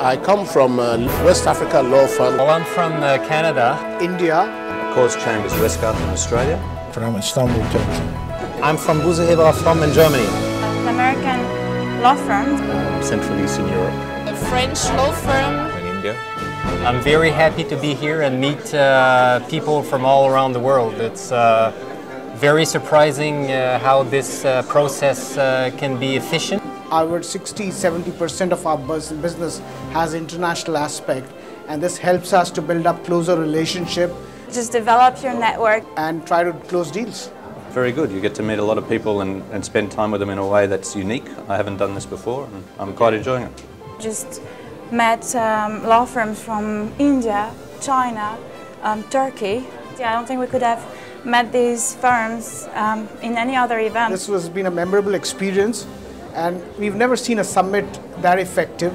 I come from uh, West Africa Law Firm. Well, I'm from uh, Canada. India. Corrs Chambers Westgarth from Australia. From Istanbul, Turkey. I'm from Buzeheva from in Germany. An American law firm. Um, Central Eastern Europe. A French law firm. In India. I'm very happy to be here and meet uh, people from all around the world. It's uh, very surprising uh, how this uh, process uh, can be efficient. Our 60-70% of our business has international aspect and this helps us to build up closer relationship. Just develop your network. And try to close deals. Very good. You get to meet a lot of people and, and spend time with them in a way that's unique. I haven't done this before and I'm quite enjoying it. Just met um, law firms from India, China, um, Turkey. Yeah, I don't think we could have met these firms um, in any other event. This has been a memorable experience and we've never seen a summit that effective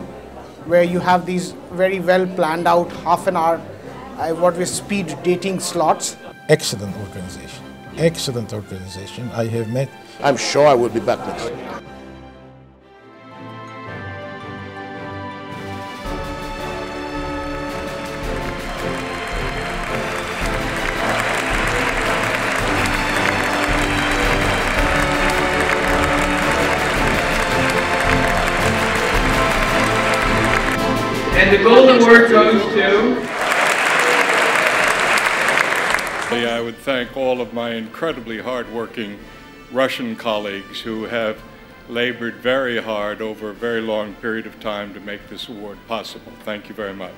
where you have these very well planned out half an hour, uh, what we speed dating slots. Excellent organization, excellent organization. I have met. I'm sure I will be back next And the golden word goes to. I would thank all of my incredibly hardworking Russian colleagues who have labored very hard over a very long period of time to make this award possible. Thank you very much.